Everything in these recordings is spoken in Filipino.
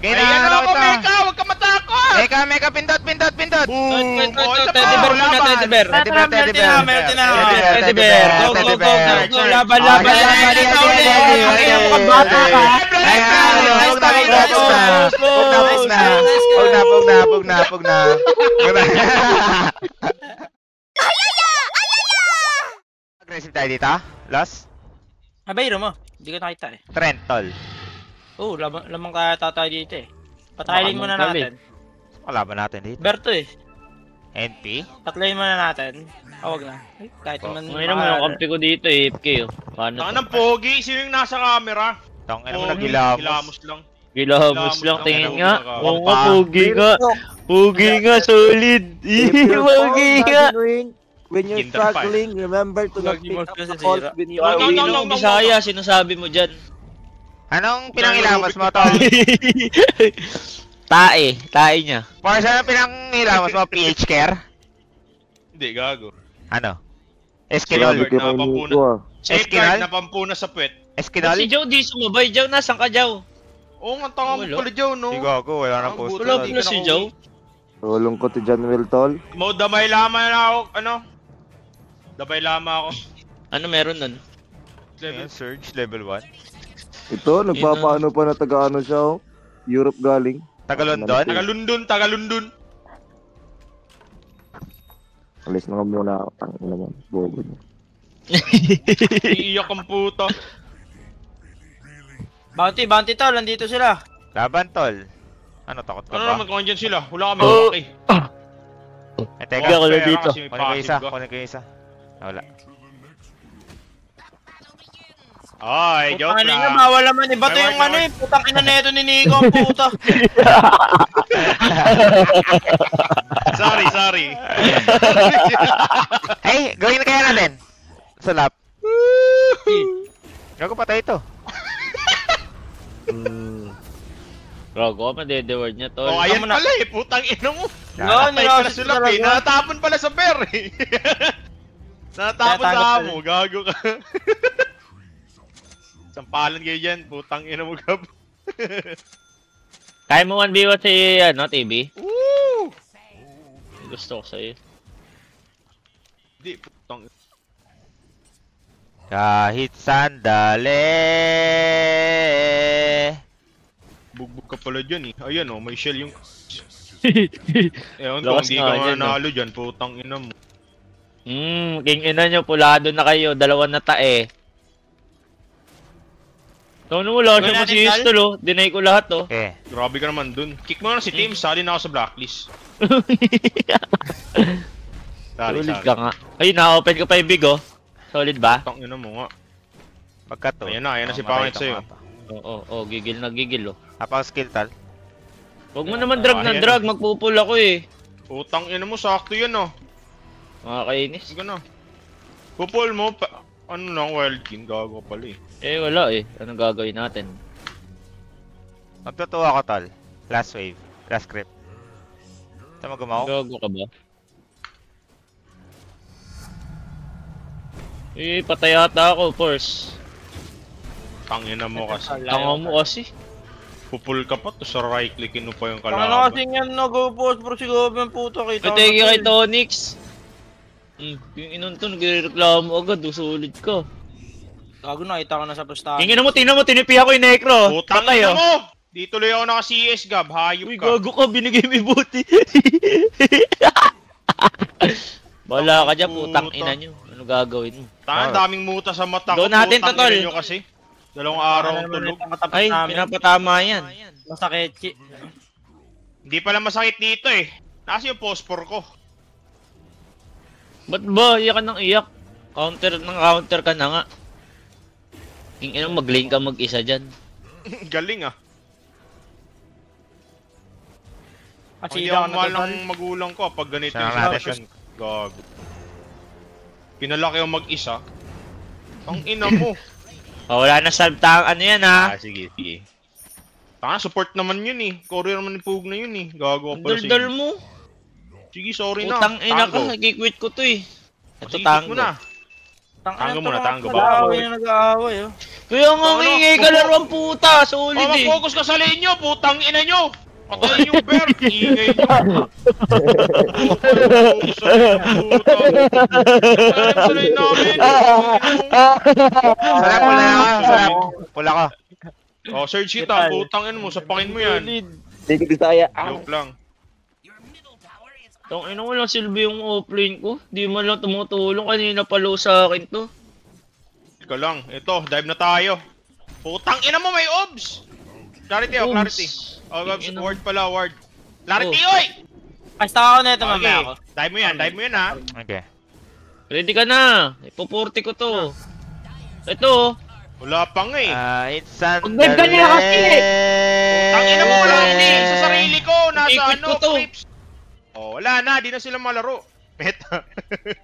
Gay Ay, na, ano ano ako. Meka! Huwag ka matakot! Meka, Meka, pindot, pindot, pindot. Boom! Oh, Teddy bear muna, teddy bear. Teddy bear, teddy bear. Teddy bear, Teddy bear. Go, go, go, go. Laban, Ah, laban, laban. bata ka. Ay, ay, ay, Huwag na, huwag na, huwag na. Huwag na, huwag na, huwag na, huwag na. Huwag na. Aggressive tayo dito, Loss? Abayro mo. Hindi ko nakita eh. Trent, tol. Oo, lamang, lamang kaya tatay dito eh. Patayin muna natin. Kalaban natin dito. Berto eh. NP? Tatlayin muna natin. Ah, wag na. Ay, kahit Oh, naman. Ngayon naman yung kampi ko dito eh, FK oh. Paano to? ng pogi, sino yung nasa camera? Tong, ano mo Pogi, nagilamos? Gilamos lang. Gilamos Gilamos lang, tingin nga. Oo nga, pogi nga. Pogi nga, solid. Pogi nga. When you're struggling, remember to not pick up the calls when you are winning. Bisaya, sinasabi mo dyan? Anong pinangilamos mo, tol? tae, tae niya. Para saan ang pinangilamos mo? PH care? Hindi, gago. Ano? Eskinol? Ah. Safeguard Eskinal? na pampuna sa puwet. Eskinol? Si Joe di sumabay. Joe, nasan ka Joe? Oo nga, tanga mo pala dyan, no? Di gago, wala nang post. Wala Hindi ka si na Joe. Tulong ko to John Will Tol. Mo, damay lama na ako, ano? Damay lama ako. Ano meron nun? Level. Ayan, Surge, level 1. Ito, nagpapaano pa na taga-ano siya oh. Europe galing. Taga London? Taga Lundun, taga Lundun. Alis na kami muna ako. Tangin naman. Bobo niya. Iiyak ang puta. Bounty, bounty tol. Nandito sila. Laban, tol. Ano, takot ka Ano ba? naman kung andyan sila? Wala kami Oh. okay. Eh, teka, Hindi ako nandito. kunin ko yung isa, kunin ko yung isa. Ah, Wala. Ay, joke lang. nyo, bawal naman. Iba to yung word, ano eh. Putang ina neto ni Nico ang puta. sorry, sorry. Hey, gawin na kaya natin. Sa lap. Gago patay ito. Gago, madedeward niya to. oh, ayan pala eh. Putang ina mo. No, nilakas sila eh. Natapon pala sa bear eh. Natapon sa amo. Gago ka. Sampalan kayo dyan. Putang ina mo gab. Kaya mo 1v1 si, ano, TV? Woo! Gusto ko sa'yo. Hindi, putang Kahit sandali. Bugbog ka pala dyan eh. Ayan oh, may shell yung... Ewan ko, hindi ka mananalo dyan. Putang ina mo. Hmm, king ina nyo, pulado na kayo. Dalawa na tae. Ito mo, wala siya natin, si? Histol, oh. Dinay ko lahat, oh. Okay. Grabe ka naman dun. Kick mo na si Tim, sali na ako sa blacklist. Sali, Solid sali. ka nga. Ay, na-open ko pa yung big, oh. Solid ba? Putang ina mo nga. Pagka to. Ayan na, ayan na si Oh, Pangit sa'yo. Oo, oh, oh, gigil na gigil, oh. Apa skill tal? Huwag mo naman drag ayan. drag, magpupul ako, eh. Putang ina mo, sakto yan oh. Mga kainis. Sige na. Pupul mo, pa, ano lang, wild king, gago pala eh. Eh, wala, eh. Anong gagawin natin? Magtotoo ako tal. Last wave. Last grip. Tama gumaw? Gago ka ba? Eh, patay ata ako, force. Tangina mo kasi. Tanga mo kasi. Pupul ka pa, to sa right clickin mo pa yung Ano kalaban. kasi yan nag-post pro si Gobe ang puta kita. Patay ka kay Tonix. Hmm, yung inon to, nagreklamo agad, solid ka. Gago nakita ko na sa postahan. Tingnan mo, tingnan mo, tinipi ako yung necro. Putang oh. mo! Di tuloy ako naka-CS, Gab. Hayop Uy, ka. gago ka, binigay mo yung buti. Wala ka dyan, putang Puta. ina nyo. Ano gagawin mo? Tanga, daming muta sa mata ko. Doon natin to, tol. nyo kasi. Dalawang araw ang tulog. Ay, pinapatama yan. Masakit. Chi- Hindi pala masakit dito eh. Nasa yung phosphor ko. Ba't ba? Iyak ka ng iyak. Counter ng counter ka na nga. Yung ino, mag-lane ka mag-isa dyan. Galing ah. Kasi Hindi ako mahal ng magulang ko pag ganito Siya yung sitwasyon. Gago. Pinalaki ako mag-isa. Ang ina mo. Oh, wala na salve tang ano yan ha. ah, sige, sige. Tanga, support naman yun eh. Courier naman ni Pug na yun eh. Gago ka pala sa Daldal mo. Sige, sorry na. Utang ina ka, nag-quit ko to eh. Ito tango. mo na. Tang- Tango muna, tango, Nag-aaway baka- na nag-aaway oh. Kaya nga ngingay ka laro ang puta, solid eh. mag-focus ka sa inyo, putang ina nyo! Patayin yung bear! Ingay nyo! Focus sa lane namin! Wala, pula ka. Wala, pula ka. Oh, search kita, putang ina mo, sapakin mo yan. Sige, Bisaya. Ah. Joke lang. Tang ina wala silbi yung offlane ko. Di man lang tumutulong kanina pa low sa akin to. Ika lang, ito, dive na tayo. Putang ina mo, may obs! Clarity, oh, clarity. Oh, obs, ward pala, ward. Clarity, Oh. oy! Basta ako na ito Okay, mamaya ako. dive mo yan, dive mo yan ha. Okay. Ready ka na. Ipoporte ko to. Ito. Wala pa nga eh. Ah, it's under Mag-dive ka niya kasi eh. Ang ina mo, wala hindi sa sarili ko, nasa Ikot ano, ko to. clips. Oh, wala na, di na sila malaro. Meta.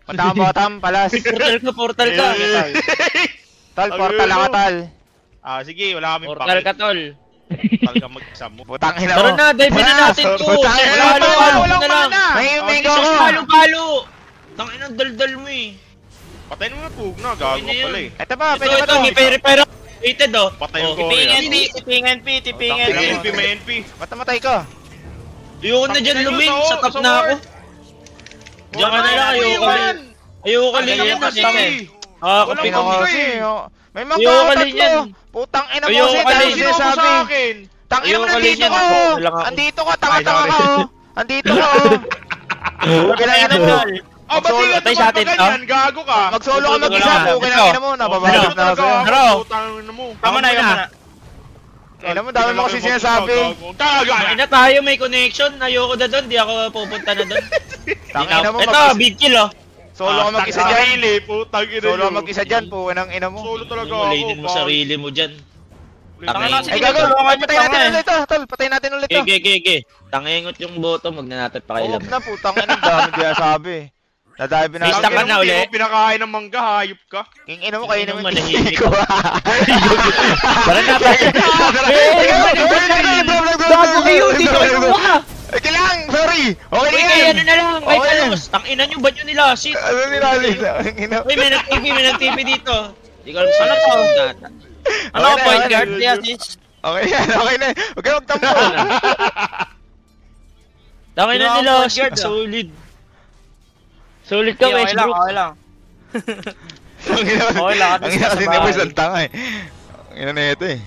Bottom, bottom, palas. Portal ka, portal ka. Tol, portal ako, tol. Ah, sige, wala kaming Portal ka, tol. Portal ka mag-exam mo. Putang ina Tara mo. na, dive na natin to. Putang ina Wala mo. pa, wala, walang na. May Oh, may sige, go. sus, Palo-palo. Tang ina, daldal mo eh. Patayin mo na pug na, gago ka pala eh. Ito ba, Ito, pwede ba ito, to? may pere-pere. Rated oh. Patay Oh, yung Korea. Tiping Korea. NP, May NP. NP, may NP. Ba't namatay ka? Ayoko na dyan lumin. sa- top na ako. Diyan ka na lang, ayoko na na. yan. Ayoko ina mo kasi. Ah, kapit pamilya kasi. oh. May mga tatlo. Putang ina mo ka dahil sinasabi. sa akin? Tangina mo, nandito Ako, oh. ako. Andito ka, tanga-tanga sorry. ka oh. Andito ka oh. Pinangina mo. Oh, ba't di ka Patay sa atin, naman ganyan? Gago ka. Mag-solo ka mag-isa po. Kinangina mo, nababalot Ano na ako ako? Mo. Tama na, tama na. Ina mo, dami mo kasi sinasabi. Taga Ay na tayo, may connection. Ayoko na doon. Di ako pupunta na doon. Tangina mo, Ito, mag- big kill oh. solo ka mag-isa dyan. Sarili, putang ina Solo ka mag-isa dyan po. Inang ina mo. Solo talaga ako. Linin mo sarili mo dyan. Tanga na, Ay, gago. tulungan Ay, niyo patayin pa natin eh. ulit to. Tol, patayin natin ulit to. Gege, gege. Tangengot yung bottom, wag na natin Oh, pakialam. Huwag na putang ina. Dami di sabi. Nadaive na ako. stack ka na Hindi uli. mo pinakain ng mangga, hayop ka. King ina mo kayo ina naman. manahimik ko. Tara na tayo. Bago kayo, dito kayo ka. Okay lang, sorry. Okay na kaya yan. ano na lang, kahit Okay ano, na. tangina nyo, ba't nyo nilasit? Ano ina. Uy, may nag-TV, may nag-TV dito. Hindi ko alam sino sa to? data. Ano, Okay na, point okay na. guard, di assist. Okay na, okay na. Huwag ka magtampo. Ginawa ko nila, solid. Solid ka, Okay lang, Westbrook. okay lang. Ang ina Okay lang, Ang ina kasi bahay. ang tanga eh. Ang ina na ito eh.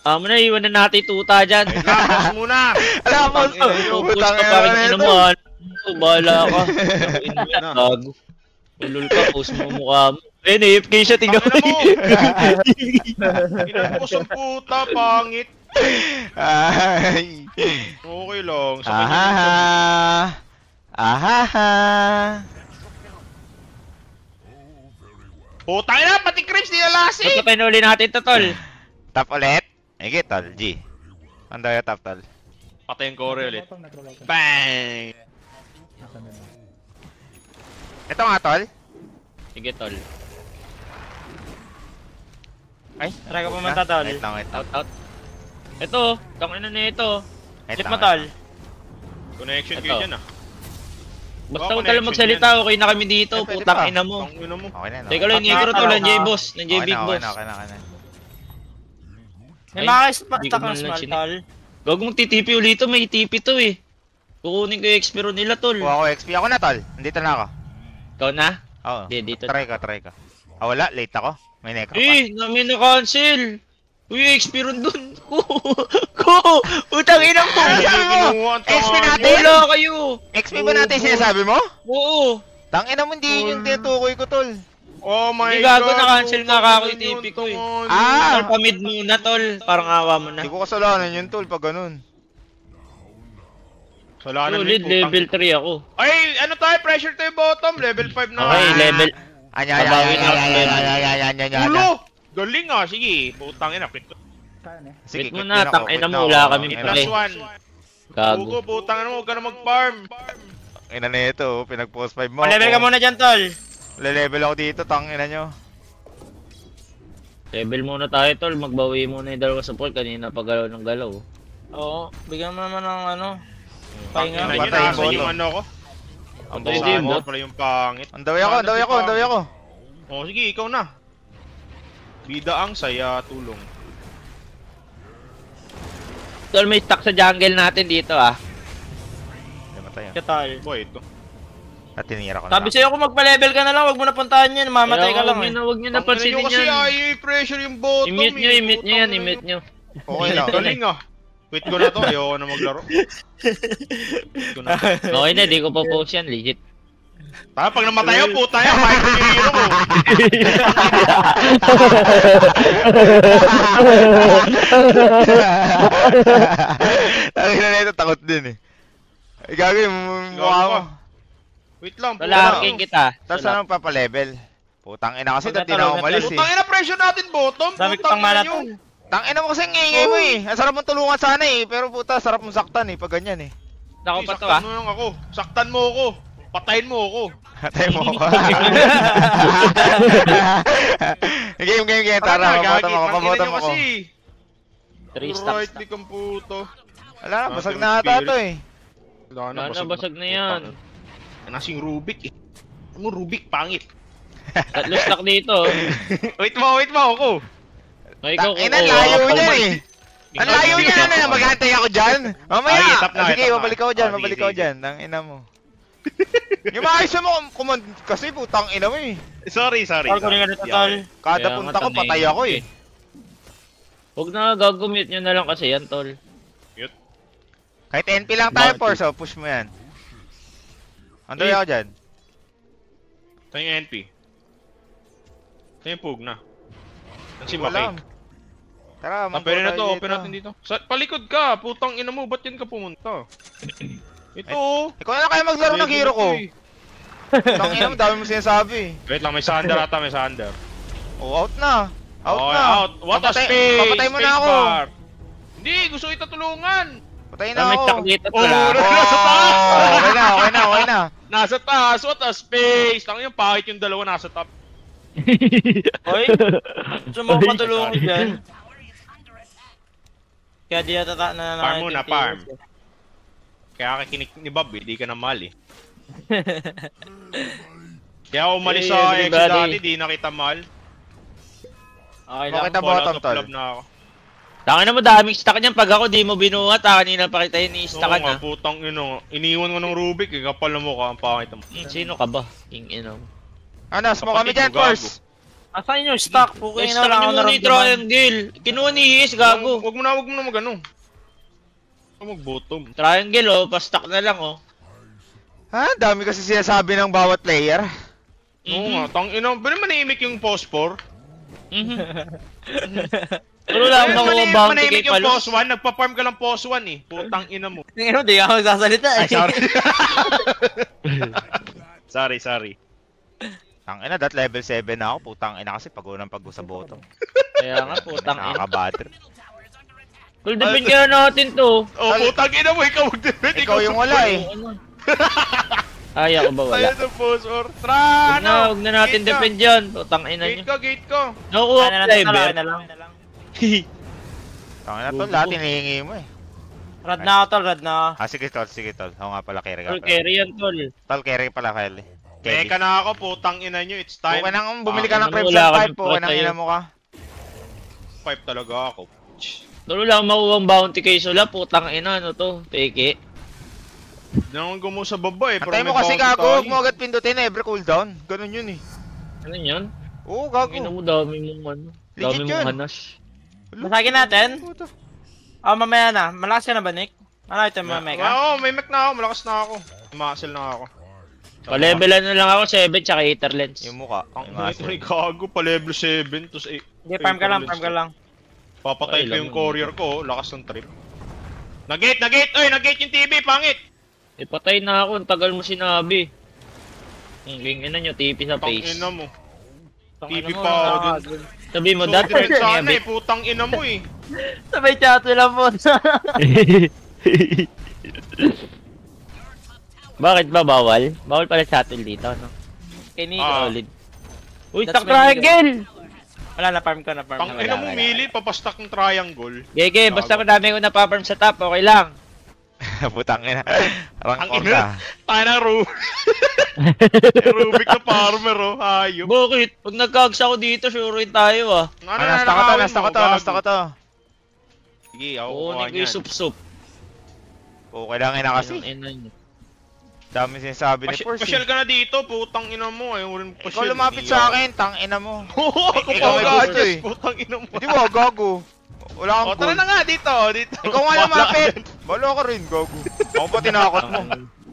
Ah, muna, iwan na natin tuta dyan. Lang, pause muna. Alam mo, push putang ka ina pa rin na ito. naman. Oh, bahala ka. Yan, gago. Ulul ka, post mo mukha mo. Eh, na-AFK siya, tingnan mo. Tangina mo. Ang puta, pangit. Ay. Okay lang. Sa kanya Ahaha. Putang ina, pati Crips nilalasi. Patayin na uli natin to, tol. Top ulit. Ege, tol. G. Ang daya top, tol. Patayin ko ulit. Bang! Ito nga, tol. Sige, tol. Ay, Try ka pumunta, tol. Wait lang, wait lang. Out, out. Ito, tangina na ito. Wait Flip mo, tol. Connection Ito. kayo dyan ah. Basta huwag ka lang magsalita, okay na kami dito. Eh, Putang ina mo. Okay na, no? Teka lang, negro to, nandiyan tama. boss. Nandiyan big na, okay boss. na, okay na, okay na. May Ay, mga man ng tol. Gawag mong TTP ulit to, may TP to eh. Kukunin ko yung expiro nila, tol. Kuha ko XP. Ako na, tol. Nandito na ako. Ikaw na? Oo. Hindi, dito. Try ka, try ka. Ah, wala. Late ako. May necro pa. Eh, namin na-cancel. Uy, expiro dun. Ko, ko, utang ina mo. Ano sabi mo? XP natin? Wala kayo. XP ba natin sinasabi mo? Oo. Tangina mo, hindi yun yung tinutukoy ko, tol. Oh my Hindi gago, God, na-cancel nga putang kako yung TP ko eh. Ah! Tol, pamid muna, tol. Parang awa mo na. Hindi ko kasalanan yun, tol, pag ganun. Salanan Solid, level 3 ako. Ay, ano tayo? Pressure tayo bottom. Level 5 na. Okay, level. Anya, anya, Babawi anya, na ako, anya, level. anya, anya, anya, anya, anya. Ulo! Galing ah, sige. Putang ina. Quit Sige, Quit mo na, tangina quit mo, wala Ina- play. Plus 1. Gago. Ugo, putang ina mo. Huwag ka na mag-farm. Ina na ito, oh, pinag-post 5 mo. O-level ka muna dyan, tol. Le-level ako dito, tangina nyo. Level muna tayo, tol. Magbawi muna yung dalawa support. Kanina pa galaw ng galaw. Oo, bigyan mo naman ng ano. Pahinga. nyo, Patay yung nasa boto. yung ano ko. Ang Hindi, bosa bot. mo. Pala yung pangit. Ang dawi ako, ang dawi ako, ang dawi ako. Oh, sige, ikaw na. Bida ang saya tulong. Tol, may stuck sa jungle natin dito ah. Namatay ah. Katal. Boy, ito. At tinira ko na Sabi lang. sa'yo kung magpa-level ka na lang, wag mo na puntahan yan, mamatay ka lang Huwag eh. nyo na, huwag nyo na Tangina pansinin nyo kasi yan. ayaw i-pressure yung bottom. I-mute nyo, eh. i-mute nyo yan, i-mute nyo. Okay lang. Galing ah. Quit ko na to, ayoko na maglaro. Quit ko na. Okay na, di ko pa post yan, legit. Tama, pag namatay ako, puta yan, kahit ko yung hero ko. Tangin na nito, takot din eh. Ay, gagawin mo mukha mo. Wait lang, puta. Lalangking kita. Tapos anong papalevel? Putang ina kasi dati na umalis eh. Putang ina pressure natin bottom. Dami Putang kitang mana ina to. nyo. Tang ina mo kasi ngingay mo eh. Ang sarap mong tulungan sana eh. Pero puta, sarap mong saktan eh. Pag ganyan eh. Ako Hey, pa to saktan ah. mo lang ako. Saktan mo ako. Patayin mo ako. Hatay mo ako. game, game, game. Tara gagi. ako, nyo ako. Three stacks Right na. click ang puto. Wala na, basag na ata to eh. Wala na, basag na yan. Nasing Rubik eh. Ano Rubik? Pangit. Tatlo stock dito. wait mo, wait mo ako. Ay, ikaw, kukuha layo niya eh. Ang layo niya na, maghantay ako dyan. Mamaya. Tap na, Ah, sige, babalik ako dyan, Ah, babalik sige, ako dyan. Tang ina mo. Yung maayos mo, command kasi putang ina mo eh. Sorry, sorry. Tol, kunin ka na tol. Kada Kaya punta nga, ko, patay ako eh. Huwag na, gagumute nyo na lang kasi yan, tol. Kahit NP lang tayo, Bakit? Force, oh, push mo yan. Andoy Eh. ako dyan. Ito yung NP. Ito yung Pug na. Ang si Wala. Makay. Tara, mampo pwede na to, open natin dito. Sa palikod ka, putang ina mo, ba't yan ka pumunta? Ito oh. Ikaw na lang kaya maglaro ng hero ko. eh. Tang ina mo, dami mo sinasabi. Wait lang, may sander ata, may sander. Oh, out na. Out Okay, na. out. What a Papatay- space! Papatay mo na space ako. bar. Hindi, gusto kita tulungan. Patay Na na ako. Oh, no. Nasa taas! Oh, okay na, okay na, okay na. Nasa taas, what a space! Tangin yung pahit yung dalawa nasa top. Hoy, gusto mo ko matulungan dyan. Kaya di yata na na Farm muna, farm. Kaya kikinik ni Bob, eh, di ka na mahal eh. Kaya ako umalis Hey, sa exit everybody. dati, di na kita mahal. Okay lang. na Fall bottom, out of tol? na ako. Tangin na mo, daming stock niyan. Pag ako di mo binuhat, ah, kanina pa kita Oo ini-stackan nga, na. putang ino. Iniwan ko ng Rubik, eh, kapal na mukha ang pangit mo. Hmm, sino ka ba? King ino. Ano, smoke kami Kapatid dyan, mo, gago. Force. Asan yung stock? Pukin na lang niyo ako muna yung naramdaman. triangle. Kinuha ni His, gago. Wag mo na, wag mo na mag mag-bottom. Triangle, oh. Pa-stock na lang, oh. Ha? Dami kasi sinasabi ng bawat player. Oo Mhm. nga, tang ino. Pwede manimik yung post 4. Mhm. Pero makuha mani- bounty kay manimik yung Palos. post 1. Nagpa-farm ka lang post 1 eh. Putang ina mo. Mo, di ako magsasalita eh. Ay, sorry. sorry, sorry. Tang ina, that level 7 na ako. Putang ina kasi pag unang pag sa bottom. Kaya nga, putang ina. Nakaka-batter. Cool, defend kaya natin to. Oh, putang ina mo, ikaw mag-defend. Ikaw yung wala eh. Ano? Kaya ko ba wala? Tayo sa post 4. Tra, Huwag ano? na, huwag na natin Gate defend yan. Putang ina Gate nyo. ko, gate ko. Nakukuha Ano ko na lang, driver. tol, ano na lang. Tang ina, tol, lahat hinihingi mo eh. Rad na ako tol, rad na ako. Ah, sige, tol, sige, tol. Oo nga pala, carry ka Tol, carry yan, tol. Tol, carry pala, Kyle. Teka na ako, putang ina nyo. It's time. Okay nang bumili ka ng Ano, Crimson wala kami Pipe, okay nang ina mo ka. Pipe talaga ako. Tol, wala akong makuha ang bounty kay Sula. Putang ina, ano to? Peke. Hindi naman gumo sa baba eh. pero Antay may mo kasi bounty gago, tayo. huwag mo agad pindutin every cooldown. Ganun yun eh. Ano yun? Oo, Ang ina gago. mo, dami mong ano. Legit Dami yun. mong hanas. Basagin natin? Puta. Ah, mamaya na. Malakas ka na ba, Nick? Ano ito Ma- mga mega? Oo, may mech na ako. Malakas na ako. Muscle na ako. Pa-levelan na lang ako, 7 tsaka 8 lens. Yung mukha. Ang Yung ito gago pa level 7 tapos eh Hindi, farm ka lang, farm ka lang. Papatay Ay, ko yung courier ko, oh. lakas ng trip. Nag-gate, nag-gate! Oy, nag-gate yung TV, pangit! Ipatay na ako, ang tagal mo sinabi. Ang king ina nyo, tipi sa face. ina mo. Tangina TV pa ako dun. nakakagod. Sabi mo, dati sana niya, eh, putang ina mo eh. Sabay chat lang po. Bakit ba bawal? Bawal pala shuttle dito, no? Kay Nico. Ah. Solid. Uy, my triangle! Wala na, farm ko na, farm Tang ko. ina mo, mili, papastak ng triangle. Gege, basta madami ko na pa-farm sa top, okay lang. Putang ina. Rank Ang or ina. ka. Tayo ng Rubik. Na farmer, oh. Hayop. Bakit? Pag nagkags ako dito, sure tayo ah. Ano na nasta ko to, nasta ko to, nasta ko to. Sige, ako Oo, yung niyan. sup-sup. Okay lang ina kasi. Ina. Dami sinasabi ni Force. Pasyal eh. ka na dito, putang ina mo. Ayaw mo rin pasyal. Ikaw lumapit sa akin, tang ina mo. Oo, ako Ikaw pa eh. Putang ina mo. Hindi mo, gago. Wala O, kang tara goal. na nga dito, dito. Ikaw nga lumapit. Balo ka rin, gago. Ako pa tinakot mo.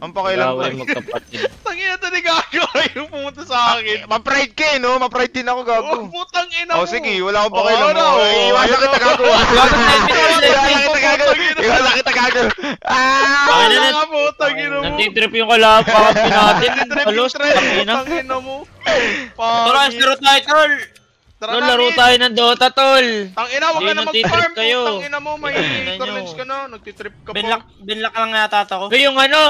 Ang pakialam ko. Away magkapatid. Tangina to ni Gago. Ayaw pumunta sa akin. Ma-pride ka eh, no? Ma-pride din ako, gago. Oh, putang ina Oh, mo. sige, wala akong Oh, pakialam ano? mo. Eh, Iwasan kita, oh. gago. Iwasan kita, gago. Iwasan kita, gago. Ah! Tangina Ano na- nga, putang ina mo. Nantitrip yung natin. Trip Halos, yung trip. tangina. Putang ina mo. Tayo, tol! Tara Tol, laro tayo ng Dota, tol. Tangina, wag Hindi, ka na mag-farm. Putang ina mo, may torrents ka na. Nagtitrip ka pa. Binlock, binlock lang yata ako. Ito yung ano,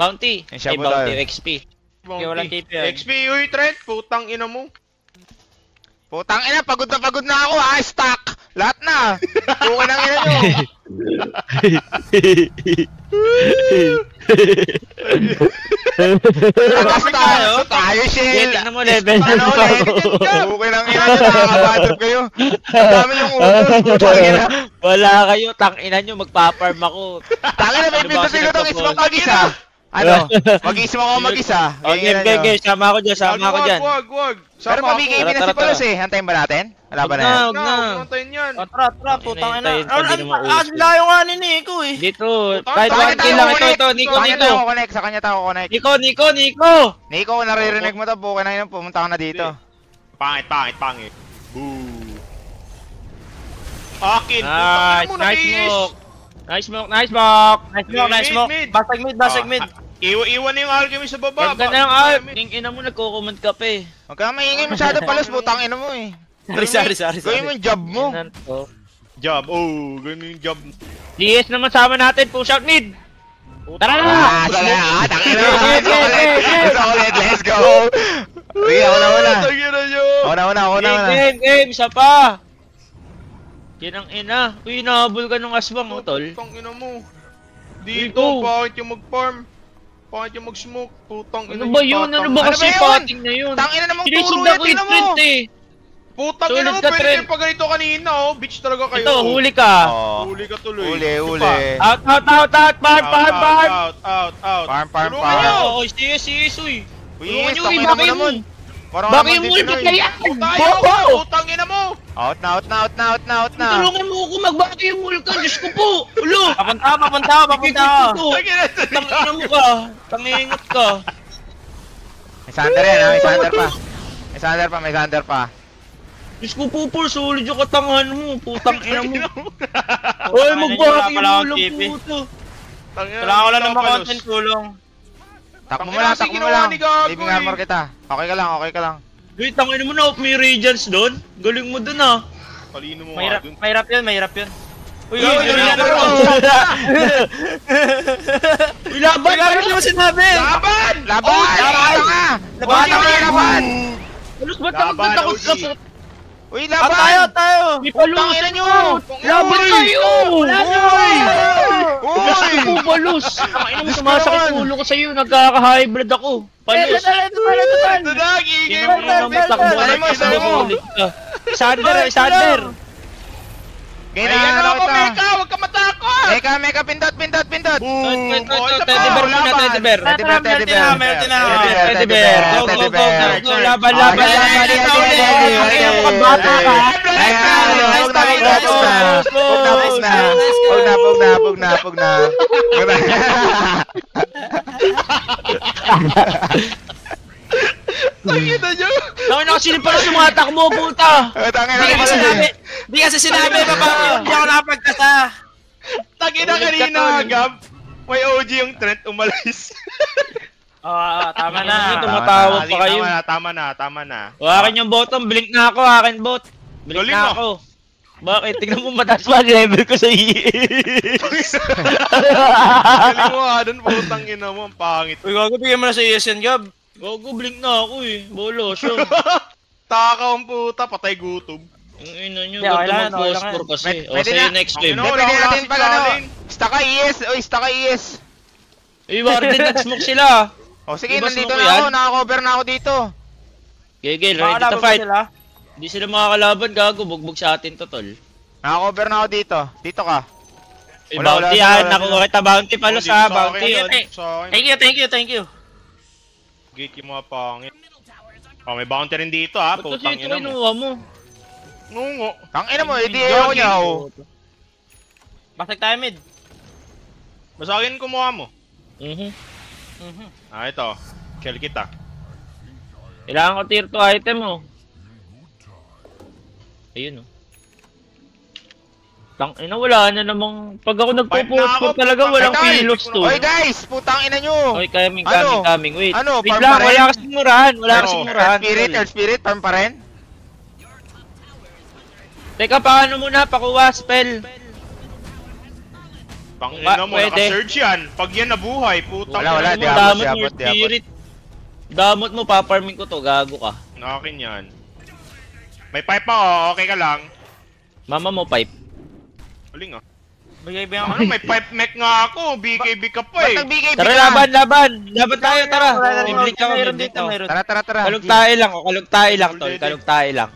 Bounty. Yung Ay, shabu Bounty, tayo. XP. Bounty. Okay, walang TP yan. XP, uy, Trent. Putang ina mo. Putang ina, pagod na pagod na ako, ha? Stock! Lahat na! Bukan ang ina nyo! Tagas tayo! Shell! tingnan mo level. Ano ulit? Bukan ang ina nyo, nakakabadop kayo! Ang dami yung utos, putang ina! Wala kayo, tangina nyo, magpa-farm ako. Tangina, may Ano pindutin ko tong ismang mag-isa! Ano? Mag-isma ako mag-isa. O, game, game, game. Sama ako dyan, sama ako Wag, dyan. Wag, wag, Pero Sama pabigay ako. na si Palos eh. Hantayin ba natin? Wala ba na yan? Huwag Na, na. huwag natin yan. Oh, tara, tara, putang ah, uso. layo nga ni Nico eh. Dito, kahit 1 kill lang. Ito, ito, Nico, Sa kanya Nico. tayo ako connect, sa kanya tayo connect. Nico, Nico, Nico. Nico, kung naririnig mo to, bukin na yun, pumunta ka na dito. Pangit, pangit, pangit. Boo. Akin. putang ina Nice, mo, nice smoke. Nice smoke, nice smoke. Nice smoke, nice Mid, smoke. mid. Basag mid, basag mid. Ah, Iwa, iwan na yung alchemy sa baba. Ganda Ba- na yung mid. Ning ina mo, nagko-comment ka pa eh. Huwag ka maingay masyado, Palos, putang ina mo eh. Sorry, sorry, sorry, Gawin mo yung job mo. To. Job. Oh, ganun yung job. DS naman sama natin, push out mid. Tara na! Ah, sana, ah, tangin na. Let's go ulit. ulit, let's. Sige, ako na una. Tangin na nyo. Ako na una, ako na una. game, game, isa pa. Yan ang ina. Uy, nahabol ka ng aswang, oh, tol. Putang ina mo. Dito. Bakit yung mag-farm? Bakit yung mag-smoke? Putang ina Ano ba yun? tatang- Ano ba Ano kasi ba yun? pating na yun? Tangin na namang turo yan, tinan mo. Eh. Putang ina mo, ka, pwede kayo pa ganito kanina, oh. Bitch talaga kayo. Ito, huli ka. Oh. Huli ka tuloy. Uli, Ito uli. pa. Out, out, out, out, farm, farm, farm. Out, out, out. Farm, farm, Tulungan farm. nyo. Oo, CS, CS, uy. Uy, Tulungan nyo, uy, tangin Parang Bakit yung multi Pinoy. ka yan? Bobo! putang ina mo. Out na, out na, out na, out na, out na. Tulungan mo ako magbaki yung mulkan, Diyos ko po. Ulo! Papunta, papunta, papunta. Tangin na to. Tangina mo ka. Tangingot ka. May Sander yan, ha? May Sander pa. May Sander pa, may Sander pa. Diyos ko po, por, solid yung katangahan mo. Putang ina mo. Nyo, magbaki yung TP. puto. Kailangan ko lang ng mga content tulong. Takbo mo lang, takbo mo lang. Living eh. armor kita. Okay ka lang, okay ka lang. Uy, tangina mo na, may radiance doon. Galing mo doon ah. Talino mo Mahirap, dun. mahirap yun, mahirap yun. Uy, Uy, uy, uy, laban! Ano mo sinabi? Laban! Laban! Oh, Laban! nga! Laban! Laban! Laban! Laban! Alos ba't Laban, Uy, Ah, tayo, laban! tayo. May palus! Tangina nyo! Laban Uy! tayo! Uy! Diyos ko Uy! po, palus! Ang ina sumasakit ulo ko sa'yo, nagkaka-hybrid ako. Palus! Na, mo naman, takbo Sabi na kita. Sander, Sander! Gaya Ayan na na ano ako, kita. Meka! Huwag ka matakot! Meka, meka, pindot, pindot, pindot! Boom! Oh, ito, isa pa, teddy bear muna, laban. teddy bear. Teddy bear, teddy bear. Meron na, Teddy bear, go, go, go, go, laban, laban, laban, mo, kabata ka. huwag na, huwag na, huwag na. Huwag na, huwag na. Huwag na, huwag na, huwag na, huwag na. Tangina nyo! Tawin ako sino pala sumatakbo, puta! Eh, tangin na Di kasi pala eh. di kasi sinabi, baba, hindi ako nakapagkasa. Tangina kanina. Gab. May OG yung Trent umalis. Oo, oo, tama na. tumatawa Ah, pa kayo. Tama na, tama na, tama na. Akin yung bottom, blink na ako, akin bot. Blink Galing na mo. ako. Bakit? Tignan mo mataas pa level ko sa EA. Galing mo nga dun, putang ina mo, ang pangit. Uy, gago, bigyan mo na sa ESN, Gab. Gogo, blink na ako eh. Bolos yun. Taka ang puta, patay gutom. Yung ino nyo, naman okay lang phosphor yan. kasi? O, sa'yo na. next wave. Wala pwede natin ano. challenge. Staka ES. Uy, staka ES. Uy, Warden, nag-smoke sila. O sige, Di ba nandito na yan? ako. Naka-cover na ako dito. Gigil, ready to fight. sila? Hindi sila makakalaban, gago. Bugbog sa atin to, tol. Naka-cover na ako dito. Dito ka. Uy, Wala, bounty wala, ah. wala, Nakuha wala. kita bounty palo Hindi, sa sa bounty. Sa. Thank you, thank you, thank you. Geek yung mga pangit. Oh, may bounty rin dito ha. Ba't kasi Putang ito ina mo. Kinuha mo? Ngungo. Tangina mo, Jogi. ayaw niya. oh. Basag tayo mid. Basta akin kumuha mo. Mhm. Mhm. Ah, ito. Kill kita. Kailangan ko tier 2 item oh. Ayun oh. Tang ina wala na namang pag ako Fight na nagpo-post ako, talaga walang ina. kilos to. Oy guys, putang ina nyo. Oy, coming, Ano? coming, coming. Wait. Ano, Wait lang, pa rin? wala kasing murahan. Wala Ano, kasing Earth murahan. Spirit, Spirit, farm pa rin? Teka, paano muna? Pakuha, spell. Pang Ba- ina mo, pwede. naka-surge yan. Pag yan nabuhay, putang Wala, wala, ina di mo. abot, Damot di mo, abot, di abot. spirit. Damot mo, paparming ko to. Gago ka. Akin yan. May pipe pa oh, okay ka lang. Mama mo, pipe. Huling ah. Bigay ba Ano, may pipe mech nga ako. BKB ka pa Ba't eh. nagbigay Tara, bigla? laban, laban. Laban tayo, tara. Mayroon Biblik ako, biblik dito, ako. Tara, tara, tara. Kalog tayo lang, o kalog tayo lang, tol. Tayo lang.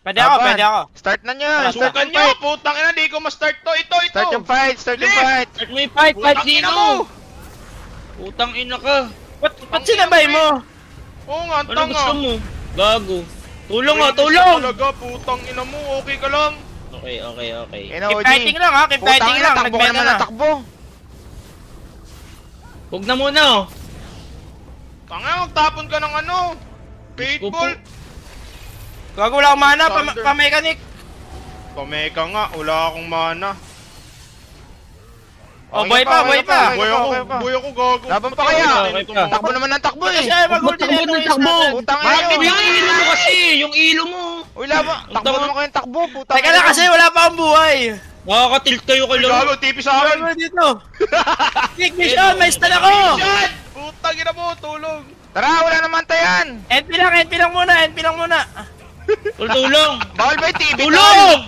Pwede ako, pwede ako. Start na nyo. Start Sukan yung nyo, fight. putang ina, di ko ma-start to. Ito, ito. Start yung fight. Start yung fight. Start mo yung fight, fight Putang ina sino? mo. Utang ina ka. Ba't, ba't sinabay mo? Oo nga, ang Ano tanga. gusto mo? Gago. Tulong gusto tulong! Talaga, putang ina mo. Okay ka lang. Okay, okay, okay. Ina, Keep OG. fighting lang ha, keep Putang fighting ina, lang. takbo ka Nagmeta naman na. takbo. Huwag na muna, oh. Tanga, magtapon ka ng ano. Paintball. Gago wala akong mana, pa, Thunder. pa mechanic. Pameka nga, wala akong mana. Oh, Okay buhay pa, buhay okay pa. okay Boy ako, okay pa. boy ako gago. Laban pa kaya? Okay pa. Takbo naman ng takbo eh. Kasi mag-ulti Takbo ng takbo! Putang ina Bakit nyo. yung ilo mo kasi? Yung ilo mo! Uy, laban. Takbo naman kayong takbo. Putang Teka lang kasi wala pa akong buhay. Nakaka-tilt kayo Uy, kay Lolo. gago, tipi sa akin. Ano dito? Kick mission, may stun ako. Putang ina mo, tulong. Tara, wala naman tayan. NP lang, NP lang muna, NP lang muna. Tulong! Bawal ba yung TV? Tulong!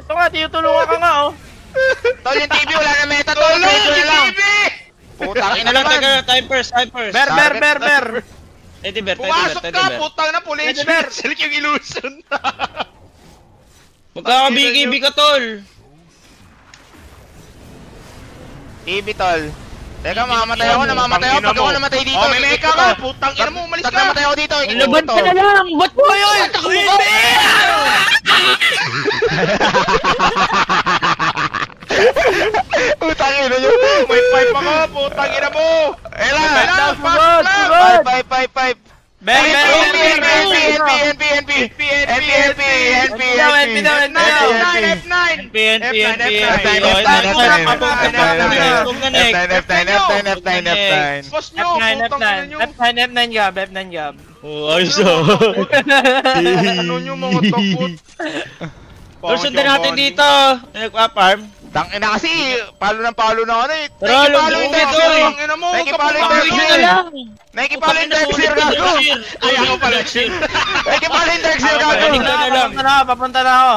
Ito nga, tinutulungan ka nga oh. Tol, yung TV wala na meta, tol. Tulong, lang. TV! Putang ina lang, teka, time first, time first. Ber, ber, ber, ber. Teddy bear, teddy bear, Pumasok teddy ka, bear. putang na, police Pwede, Ber. Select yung illusion. Magkakabigibi ka, tol. TV, tol. Teka, mamamatay ako, namamatay ako. Pag ako namatay dito. Oh, may meka ka, putang ina mo, umalis Pag ka. namatay ako dito, to. ka na lang! Ba't mo yun? Takbo ka! Putang ina nyo. May pipe ako, putang ina mo. Ela, Ela, sugod, lang. sugod. Five, five, five, Ber, ber, NP, ber, NP, NP. NP, NP, NP, NP, NP, daw, NP daw, NP daw. F9, F9. PNP, F9, NP, F9, NP. F9, Oh, F9, ina, F9, ina, F9, abog ka na, F9, abog ka na, F9, F9, F9, F9, F9. Boss nyo, F9, putang ina F9, nyo. F9, F9 gab, F9 gab. Oh, ayos oh. Ano nyo mga takot? Tol, sundan natin dito. Nagpa-farm. Tang ina kasi, palo ng palo na ano eh. Tara, Nakikipalo yung Dexter. ka, Putang ina mo, Nakikipalo yung na lang. Nakikipalo yung Dexter gago. Ay, ako pala. Nakikipalo yung gago. Ka na lang. Papunta na ako, papunta na ako.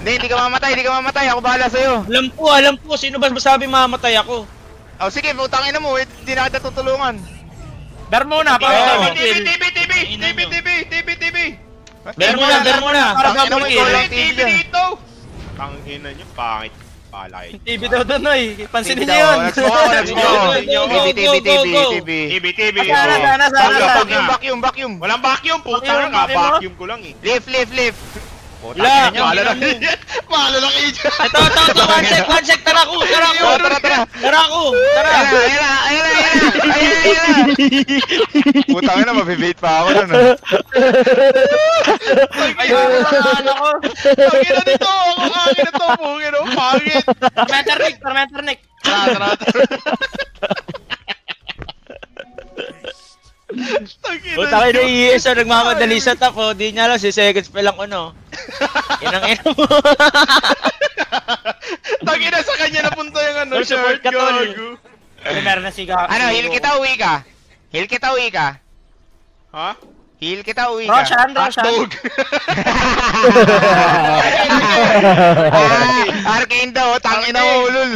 Hindi, hindi ka mamatay, hindi ka mamatay. Ako bahala sa'yo. Alam po, alam po. Sino ba masabi mamatay ako? Oh, sige, putang ina mo. Hindi na kita tutulungan. Ber muna, papunta TV, TV, TV, TV, TV, TV, TV. Ber mo na, ber mo na. Para kill. lang. TV dito. Tangina nyo, pangit. Palay. TV daw doon, oy. Pansinin niyo yun. Let's go, let's go. Go, TV, TV, TV. TV. TV, TV. Sana, sana, sana, Vacuum. Vacuum, vacuum. Walang vacuum, puta vacuum ko lang eh. Lift, lift, lift. Wala. Mahala lang. Mahala lang kayo dyan. Ito, ito, ito. One sec, one sec. Tara ko, tara ko. Oh, tara, tara. Tara ko. Tara. Ayan na, ayan na, ayan na, ayan na. Ayan na, ayan na. Putang ina, mabibait pa ako nun. ah. Ayun, ano ko. Tangina nito, ako akin na to, bungin oh, pangit. Tormentor Nick, Tormentor Nick. Tara, tara, tara. Tangina Puta kayo na iis na nagmamadali sa top oh. Di niya lang si seconds pa lang ano. Inang ina mo. Tangina sa kanya napunta yung ano, Tol, support shirt, ka, tol. Ay, meron na siga. Ano, heal kita, uwi ka. Heal kita, uwi ka. Ha? Heal kita, uwi ka. Roshan, Roshan. Hotdog! ah, Arcane daw, tangin na Arcane. ulol.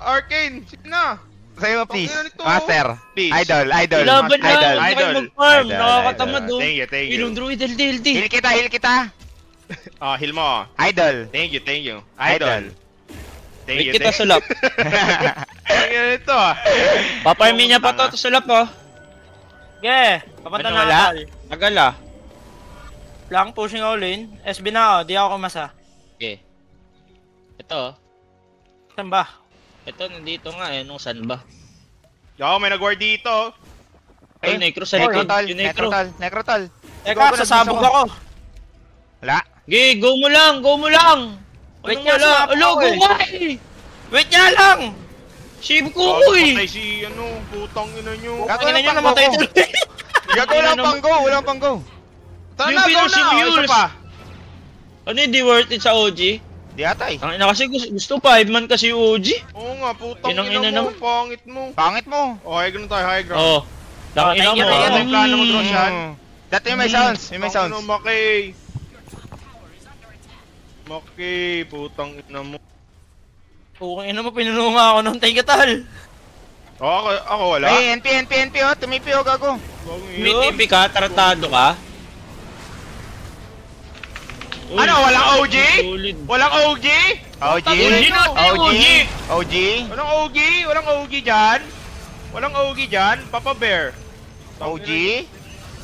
Arcane! Sige na! Sa'yo, please. Master. Please. Idol, idol. Laban na, idol. hindi kayo idol. mag-farm. Idol, Nakakatamad idol. oh. Thank you, thank you. Ilong druid, del, del. Heal kita, heal kita. Ah, heal mo. Idol. Thank you, thank you. Idol. Thank you, kita thank you. sulap. Tangina nito ah. Paparmin niya pa to, to sulap oh. Yeah, papunta Ano, na wala? ako. Tagal ah. Flank pushing all in. SB na ako, di ako kumasa. Okay. Ito, oh. Saan ba? Ito nandito nga eh, nung saan ba? Yo, may nag-ward dito. Ay, necro sa likod. Necrotol, Yung necro. necrotol, necrotol. Teka, sasabog ko. ako. Wala. Okay, go mo lang, go mo lang. Wait Anong nga, sumabog Alo, go eh. nga eh. Wait nga lang! Save ko, Gago, uy. patay si ano, putang ina nyo. Gago Ina lang nyo pang namatay go. tuloy. Gago walang pang go, walang pang go. Tara na, go na! yung Oh, Isa pa. Ano hindi worth it sa OG? Di ata eh. Ang ina kasi gusto, gusto 5 man kasi yung OG. Oo nga, putang Inang ina ina mo, naman. pangit mo. Pangit mo. Oh, high ground tayo, high ground. Oh. Lang ina mo. thank you. May plano mo, Dross, yan? Mm. Dati yung may sounds, yung may sounds. Ano, Maki? Maki, putang ina mo. Kung ina mo, pinununga ako nung take tal. Oh, ako, ako wala. Ay, NP, NP, NP, oh, tumipi, oh, gago. May TP ka, taratado ka. Uy, Ano, walang OG? Solid. Walang OG? OG, OG OG. Walang OG? Walang OG dyan? Walang OG dyan? Papa Bear. OG.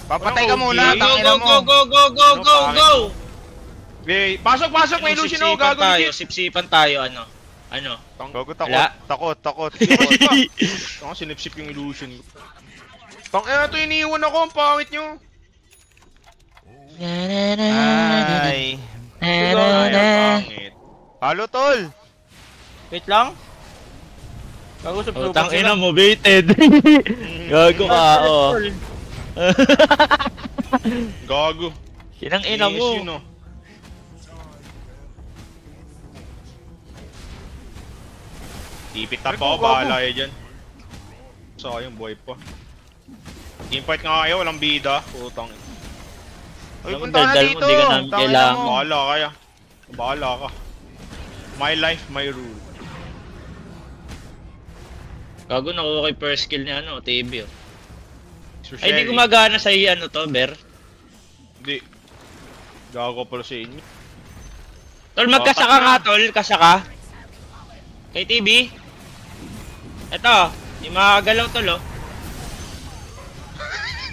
Papatay ka muna, tangina go, mo. go, go, go, go, Ano, go, go! Okay, pasok, pasok, may illusion ako, gago tayo, sipsipan tayo, ano? Ano? Gago, takot, takot, takot. Ako sinipsip yung illusion. Tang ina to iniwan ako, ang pangit nyo. Ay. Ang pangit. Halo, tol. Wait lang. Sa blue Utang box ina mo, baited. Gago ka, oh. Gago. Sinang ina Yes, mo. yun, oh. Tipit tap Ay, ako, bahala kayo dyan. Sayang buhay pa. Team fight nga kayo, walang bida. Putang. Uy, Alam mo, punta ka na dito. ka namin kailangan. Bahala kaya. Bahala ka. My life, my rule. Gago, nakuha ko yung first kill ni ano, TV, oh. Sir Ay, di Sherry. gumagana sa ano to, Ber? Hindi. Gago pala sa inyo. Tol, magkasaka nga, tol. Kasaka. Kay TV. Eto, yung mga galaw, tol, oh.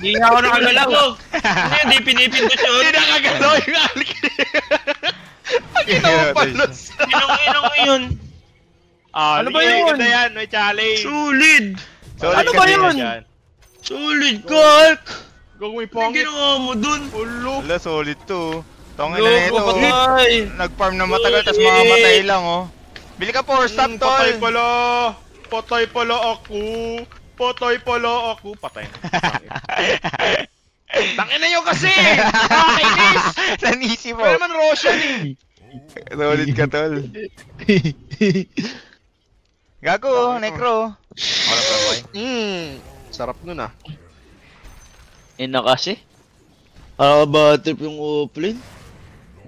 Hindi nga ako nakagalaw. Galaw, oh. Ano yun, di pinipindot yun. Hindi nakagalaw yung alki. Pakita mo palos. Inong-inong mo yun. Ah, Ano ba yun? Ganda yan, may challenge. Solid! Ano ba yun? Solid ka, Hulk! Gago may Ano pangit. ginawa mo dun? Ulo. Wala, solid to. Logo, na ito. patay. Nag-farm na matagal, tas mamamatay lang, oh. Bili ka power stop, Hmm, tol. Patay pala. Patay pala ako. Patay pala ako. Patay na. Tangin na yun kasi! Nakakainis! Nanisi mo. Pero naman Roshan eh. Solid ka, tol. Gago, oh, necro. Wala pa, boy. Hmm. Sarap nun ah. Ina kasi. Ah, bad trip yung offlane.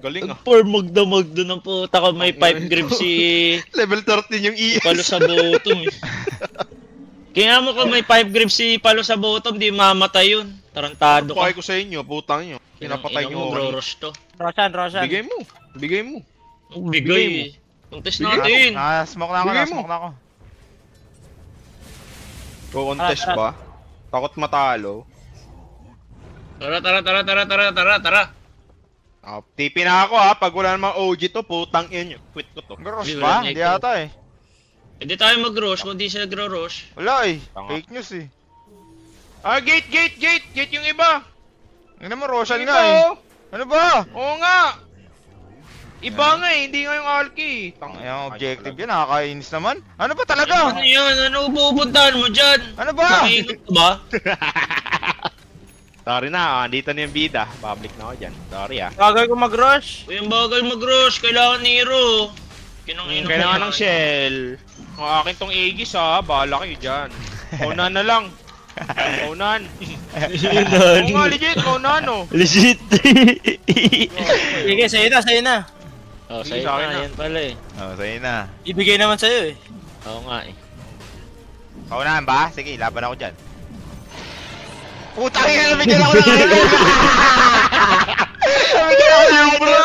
Galing ah. Nag-farm magdamagdo ng puta ko may pipe grip si Level 13 yung ES. Palo sa bottom eh. Kaya mo kung may pipe grip si Palo sa bottom, di mamatay yun. Tarantado ka. Pakay ko sa inyo, putang nyo. Pinapatay nyo ako. bro-rush to. Roshan, Roshan. Bigay mo. Bigay mo. Bigay bigay. Yung test Bigay natin. Na-smoke na ako, Bigay mo. na-smoke na ako. Tara, tara. ba? Takot matalo. Tara, tara, tara, tara, tara, tara, tara. Ah, TP na ako ha. Pag wala namang OG to, putang in. Quit ko to. Gross ba? Hindi ata eh. Hindi tayo mag-rush kung di sila gro-rush. Wala eh. Tanga. Fake news eh. Ah, gate, gate, gate! Gate yung iba! Hindi mo, Roshan Yung nga iba, eh. oh. Ano ba? Oo nga! Iba nga eh, hindi nga yung Alki. Tang- Yung objective yan, nakakainis naman. Ano ba talaga? Ano yan? Ano pupuntahan mo dyan? Ano ba? Nakiingat ka ba? Sorry na, ah, dito na yung bida. Public na ako dyan. Sorry ah. Gagawin ko mag-rush. Uy, ang bagal mag-rush. Kailangan ni Hero. Kinang ino Kailangan ng shell. Ang akin tong Aegis ah, bahala kayo dyan. Una na lang. Kaunan. Yun Oo nga, legit, kaunan oh. Legit. Sige, sa'yo na, sa'yo na. oh, sa'yo sa na, na. yan pala eh. Oh, sa'yo na. Ibigay naman sa'yo eh. Oo nga eh. Kaunahan ba? Sige, laban ako dyan. Putang ina, nabigyan ako ng Nabigyan ako ng bro!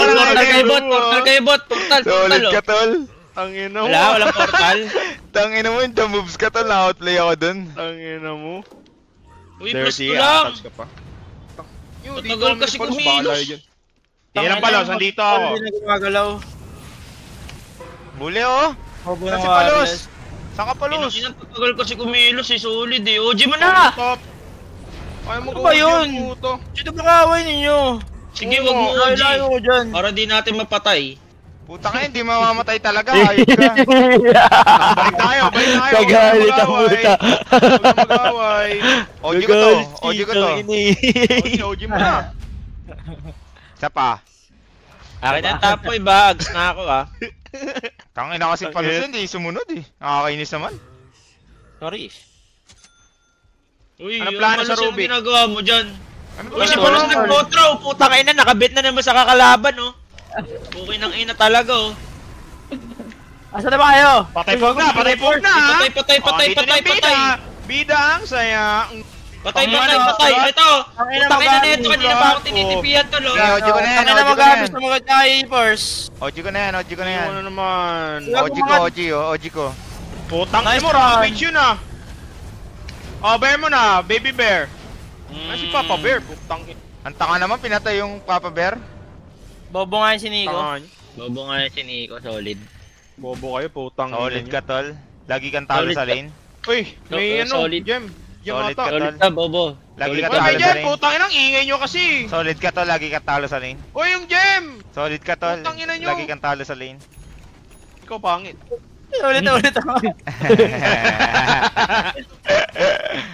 Portal kay bot, portal kay bot, portal, portal Solid ka, tol. Ang ina mo. Wala, walang portal. Tangina mo, yung moves ka, tol. Na-outplay ako dun. Ang ina mo. Uy, plus ko lang. ka pa. Matagal kasi kumilos. Hindi lang pala, sandito ako. Hindi na gumagalaw. Buli, oh. Kasi palos. Saan ka palos? Inang patagal kasi kumilos eh, solid eh. OG mo na! Stop. Ayaw mo Ano ba yun? Sino ba kaaway ninyo? Sige, wag mo Layo OG. layo ko dyan. Para di natin mapatay. Putang ina, hindi mamamatay talaga. Ayos ka. Balik tayo, balik tayo. Kagalit ang Huwag puta. na mag-away. OG ko to. OG ko to. OG, OG mo na. Isa pa. Akin ang tapoy ba? Ags na ako ah. Tangina kasi palos yun, hindi sumunod eh. Nakakainis naman. Sorry. Uy, Ano yung plano sa yung Rubik? ginagawa mo dyan? Ano Uy, si ba? Palos nag-control. Putang ina, nakabit na naman sa kakalaban oh. Okay ng ina talaga oh. Asa na ba kayo? Patay pog na, patay pog na. Patay, patay, patay, Oh, dito patay, na bida. patay. Bida ang saya. Patay, Ang patay, ano, patay. diba? Ito. Putang ina mag-aabis nito. Kanina pa ako tinitipihan to lo. OG ko na yan, OG ko na yan. na mga divers. OG ko na yan, OG ko na yan. Ano naman. OG ko. OG oh, OG ko. Putang ina mo, rampage yun ah. Oh, bear mo na, baby bear. Mm. Ano si Papa Bear? Putang ina. Ang tanga naman, pinatay yung Papa Bear. Bobo nga yung si Nico. Tangan. Bobo nga si Nico, solid. Bobo kayo, putang Solid ka, tol. Lagi kang talo Solid sa lane. Uy, may So- ano, solid. gem. Gem Solid ata. ka. Solid ka, Bobo. Lagi Solid ka talo sa lane. putang ina, ang ingay nyo kasi. Solid ka, tol. Lagi kang talo sa lane. Uy, yung gem! Solid ka, tol. Putang ina nyo. Lagi kang talo sa lane. Ikaw pangit. Ulit ulit ako.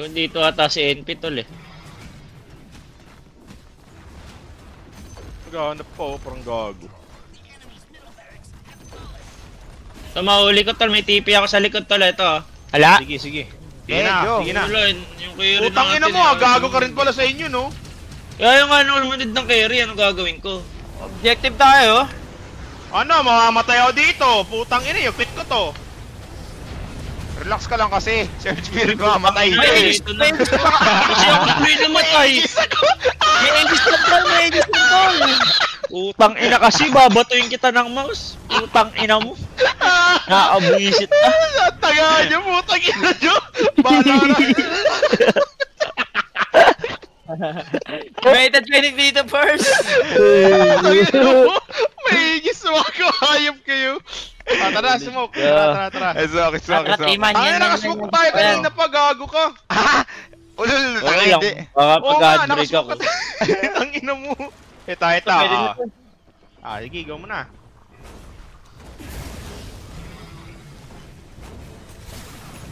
Doon dito ata si NP tol eh. Maghanap pa oh, parang gago. Ito mahuli ko tol, may TP ako sa likod tol. Ito ah. Hala? Sige, sige. Sige Eh, na, go. sige na. Wala, yung carry Putang ina mo, eh. ah, gago ka rin pala sa inyo, no? Kaya yung ano, lumunod ng carry, ano gagawin ko? Objective tayo. Ano, mamamatay ako dito. Putang ina, yung quit ko to. Relax ka lang kasi. Search Spirit ko, mamatay ka Ay, eh. ito na. Kasi ako tuloy namatay. May Aegis control, may Aegis control. Utang ina kasi, babatuin kita ng mouse. Utang ina mo. Nakabwisit na. Ang taga nyo, putang ina nyo. Bahala na. Rated training dito first. May higis mga hayop kayo. Ah, tara, smoke. Tara, tara, tara. Eh, sorry, sorry, sorry. Timan Ay, yan. nakasmoke tayo kanina pa, gago ka. Ulul, lang. hindi. Baka pag-handbrake ako. Ang ina mo. Ito, ito. Pwede ah. sige, go mo na.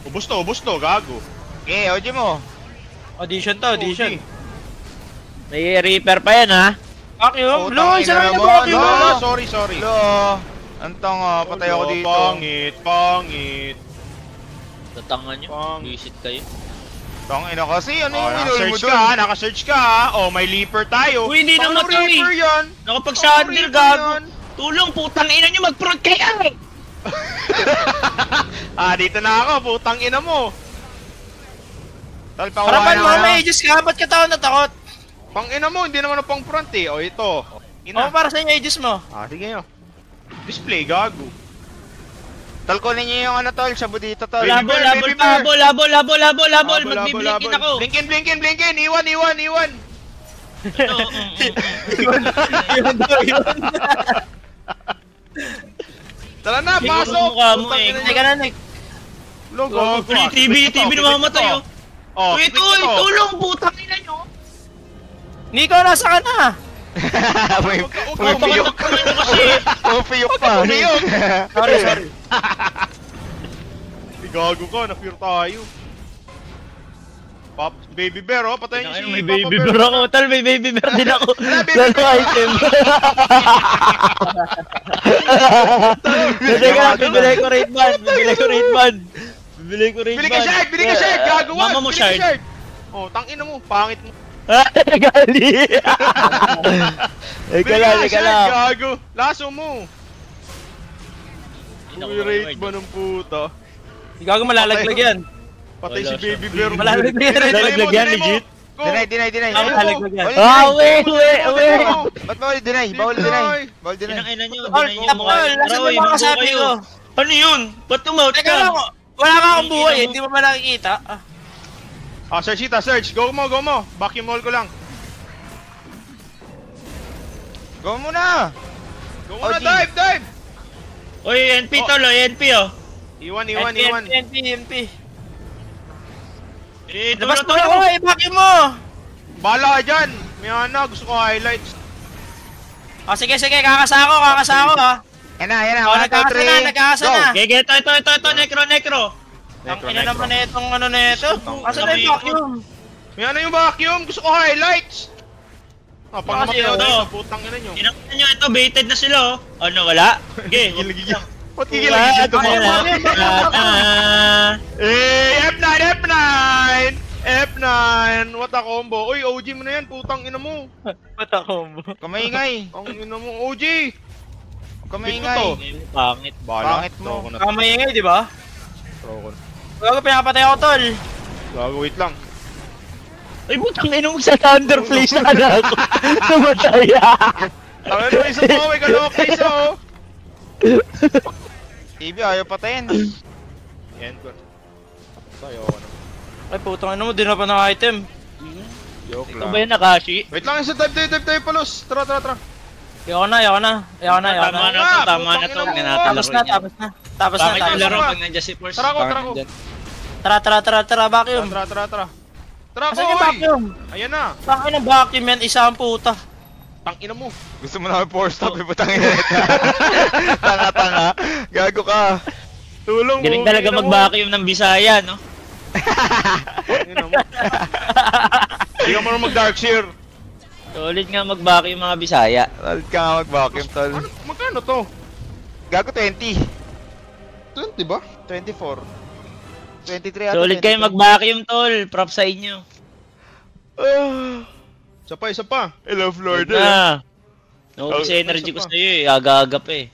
Ubus to, ubus to, gago. Okay, OG mo. Audition to, audition. May reaper pa yan ha. Fuck you. Putang Lo, ina isa lang na fuck you. lo. Sorry, sorry. Hello. Ang tanga, patay ako dito. Pangit, pangit. Tatangan nyo. Pang- Visit kayo. Tangina kasi, ano Oh, yung mo naka-search ka, naka-search ka. Oh, may leaper tayo. Uy, hindi Paano namatay. reaper yan? Nakapag-shunder Paano gago. yan? Tulong, putang ina nyo, mag-front kayo! ah, dito na ako, putang ina mo. Tol, pakuha Harapan na mo, ako. may Aegis ka. Ba't ka tao natakot? Pang ina mo, hindi naman pang front eh. Oh, ito. O, Ina. para sa inyo Aegis mo. Ah, sige nyo. Display, gago. Tol, kunin niyo yung ano, tol. Sabo dito, tol. Baby Labo, bear, labo, baby labo, labo, labo, labo, labo, magbiblinkin ako. Blinkin, blinkin, blinkin! Iwan, iwan, iwan! Ano? Mm, mm, mm, Tara na, pasok! mukha mo, eh. Teka na, Nick. Logo, Logo, Free TV, TV ito, namamatay, oh. Oh, Uy, tulong, putang ina nyo! Nico, nasa ka na? may may piyok. May piyok pa. Sorry, sorry. Igago ka, na-fear tayo. Pop, baby bear, oh, patayin niyo si May baby bear ako, tal, may baby bear din ako. Lalo item. Bibili ka, bibili ko raid man, bibili ko raid man. Bibili ko raid man. Bili ka shard, bili ka shard, gagawa. Mama mo shard. Oh, tangin mo, pangit mo. Ah, gali. Eka lang, ka eka lang. Gago! Laso mo! Uy, rate ba ng puta? Gago malalaglag yan. Patay si baby bear mo. Malalaglag yan. Mo, Malalaglag mo. legit. Deny, deny, deny. Malalaglag yan. Bawal Ah, wait, wait, wait. Ba't bawal deny? Bawal deny. Bawal deny. Pinang ina nyo, nasa Araw, yung mga kasabi ko. Ano yun? Ba't Teka lang, ka? wala ka akong buhay eh. Hindi Hindi mo ba nakikita? Ah. Ah, search ita, search. Go mo, go mo. Vacuum wall ko lang. Go muna. Go mo na, OG. dive, dive! Oy, NP oh, NP oh. Iwan, iwan, NP, iwan. NP, NP. Eh, Labas tulo, mo tulo. ako, i-vacuum mo! Bala ka dyan. May ana, gusto ko highlights. Ah, sige, sige, kakasa ako, kakasa ako ha. Yan na, yan na. Oh, One, two, nagkakasa three. na, nagkakasa Go. na. Okay, okay, ito, ito, ito, ito, necro, necro. Ang ina naman na itong ano na ito. Asa na yung vacuum? May ano yung vacuum? Gusto ko highlights. Ah, pag namatay ako, sa putang ina nyo. Tinakita nyo ito, baited na sila oh. Ano, wala? Okay, Gigil-gigil. Ba't Wala, gigil-gigil ito to? na. Ah, Eh, F9, F9! F9! What a combo. Uy, OG mo na yan, putang ina mo. Ba't ako mo? Kamaingay. Ang ina mo, OG! Kamaingay. Pangit. Pangit mo. Na. Nga, di ba? Throw ko na. Gago, pinapatay ako, tol. Gago, wait lang. Ay, butang ina mo sa Thunder Place na na ako. Namatay Tawin mo isa mo, may kalawak na isa oh. TV, ayaw patayin. Yan ko. Sayo ko na. Ay, putang ina mo, di na pa ng item. Joke Ito ba lang. yun, Nakashi? Wait lang, isa dive, dive, dive, dive, palos. Tara, tara, tara. Ayoko na, ayoko na. Ayoko na, ayoko Tama na. na to, tama na to. Putang Tapos na, tapos na. Tapos na, tapos na. laro na. pag nandiyan si Force? Tara ko, tara ko. Tara, tara, tara, tara, vacuum. Tara, tara, tara. Tara ko, oy! Ayan na. Bakit ng vacuum yan? Isa ang puta. Tangina mo. Gusto mo namin four stop, iputang ina. Tanga-tanga. Gago ka. Tulong Galing mo, talaga ina mo. mag-vacuum ng Bisaya, no? Hindi ka marunong mag-darkshare. Solid nga mag-vacuum mga Bisaya. Salit ka nga mag-vacuum, tol. Ano, magkano to? Gago 20. 20 ba? 24. 23 ata. Solid kayo 22. mag-vacuum, tol. Prop sa inyo. Ah, Isa pa, isa pa. I love Lord. Na. Naubos Oh, yung energy ko sa'yo eh. Aga-aga pa eh.